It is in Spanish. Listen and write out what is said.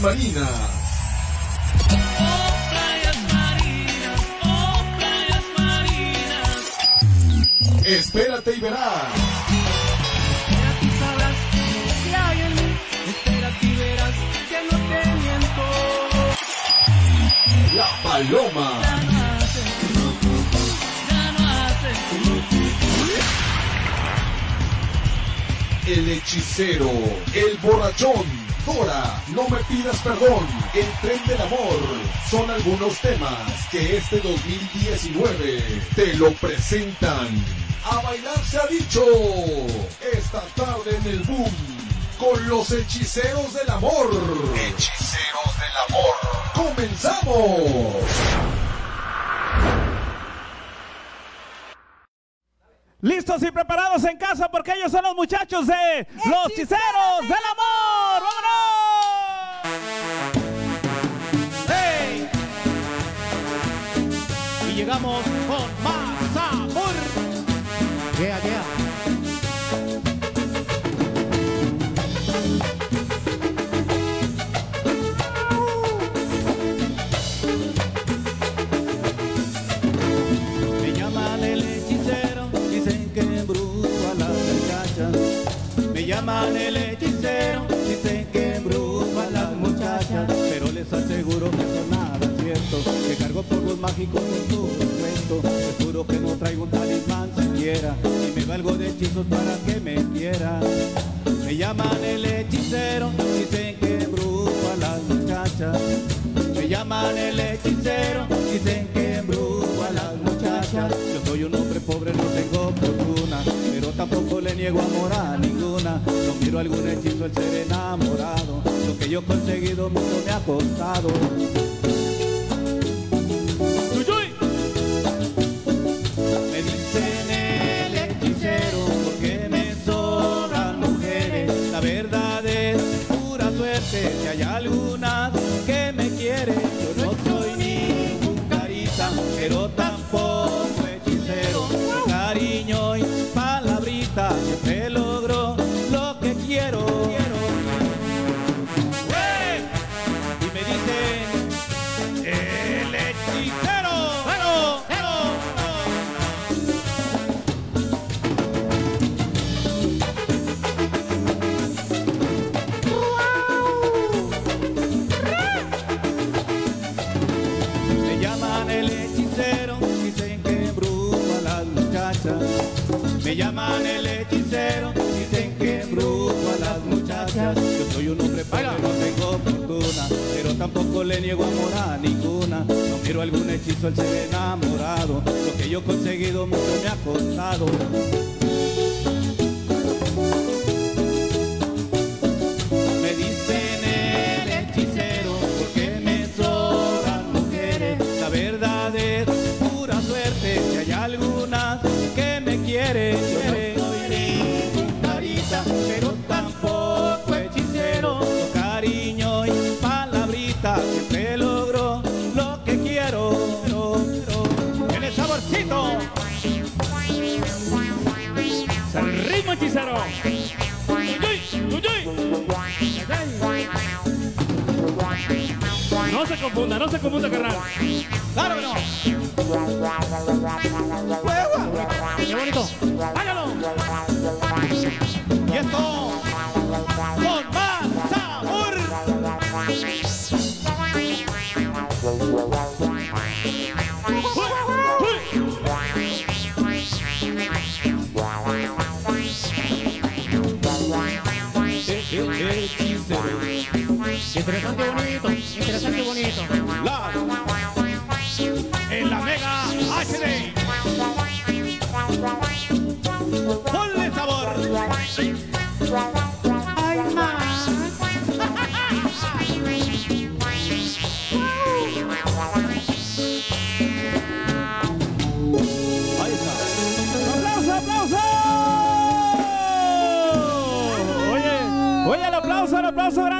marinas. Oh, playas marinas, oh, playas marinas. Espérate y verás. Espera tú sabrás que hay en mí. Espera y verás que no te miento. La paloma. El hechicero, el borrachón, No me pidas perdón, el tren del amor, son algunos temas que este 2019 te lo presentan. A bailar se ha dicho, esta tarde en el boom, con los hechiceros del amor. Hechiceros del amor. ¡Comenzamos! Listos y preparados en casa porque ellos son los muchachos de Los Hechiceros del Amor. ¡Vámonos! ¡Hey! Y llegamos con más amor. Yeah, yeah. Mágicos en tu cuento. Les juro que no traigo un talismán siquiera, y me valgo de hechizos para que me quieran. Me llaman el hechicero, dicen que embrujo a las muchachas. Me llaman el hechicero, dicen que embrujo a las muchachas. Yo soy un hombre pobre, no tengo fortuna, pero tampoco le niego amor a ninguna. No miro algún hechizo el ser enamorado, lo que yo he conseguido mucho me ha costado. Suerte. Si hay alguna que me quiere, llaman el hechicero, dicen que embrujo a las muchachas. Yo soy un hombre pobre, no tengo fortuna, pero tampoco le niego amor a ninguna. No miro algún hechizo al ser enamorado, lo que yo he conseguido mucho me ha costado. Pero, ¡El saborcito! ¡Es el ritmo. No se confunda, no se confunda, carnal. ¡Claro! Interesante bonito, interesante bonito. La, en la Mega HD. Ponle sabor. Ay, más. ¡Aplauso, aplauso! Oye, oye, el aplauso, el aplauso,